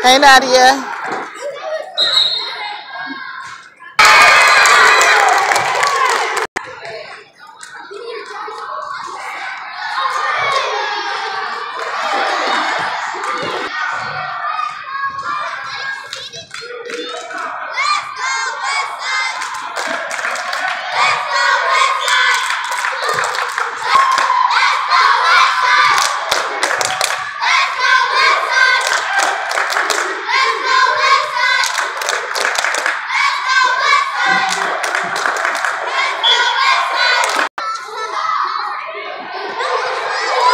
Hey, Nadia.